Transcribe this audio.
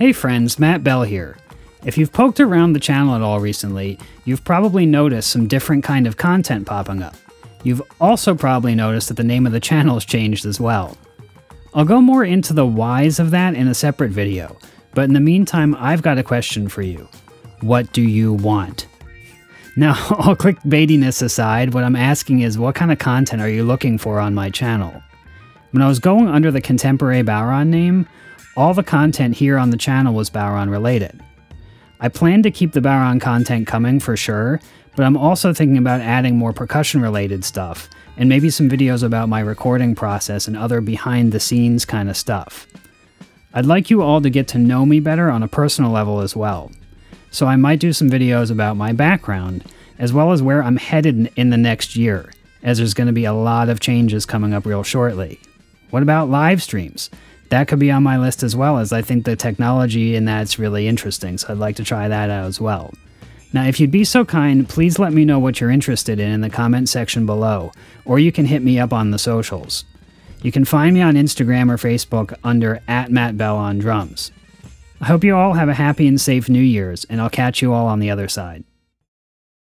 Hey friends, Matt Bell here. If you've poked around the channel at all recently, you've probably noticed some different kind of content popping up. You've also probably noticed that the name of the channel has changed as well. I'll go more into the whys of that in a separate video, but in the meantime, I've got a question for you. What do you want? Now, all clickbaitiness aside, what I'm asking is what kind of content are you looking for on my channel? When I was going under the Contemporary Bodhrán name, all the content here on the channel was Bodhrán related. I plan to keep the Bodhrán content coming for sure, but I'm also thinking about adding more percussion related stuff, and maybe some videos about my recording process and other behind the scenes kind of stuff. I'd like you all to get to know me better on a personal level as well. So I might do some videos about my background, as well as where I'm headed in the next year, as there's going to be a lot of changes coming up real shortly. What about live streams? That could be on my list as well, as I think the technology in that's really interesting, so I'd like to try that out as well. Now, if you'd be so kind, please let me know what you're interested in in the comment section below, or you can hit me up on the socials. You can find me on Instagram or Facebook under at Matt Bell on drums. I hope you all have a happy and safe New Year's, and I'll catch you all on the other side.